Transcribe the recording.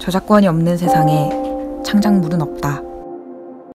저작권이 없는 세상에 창작물은 없다.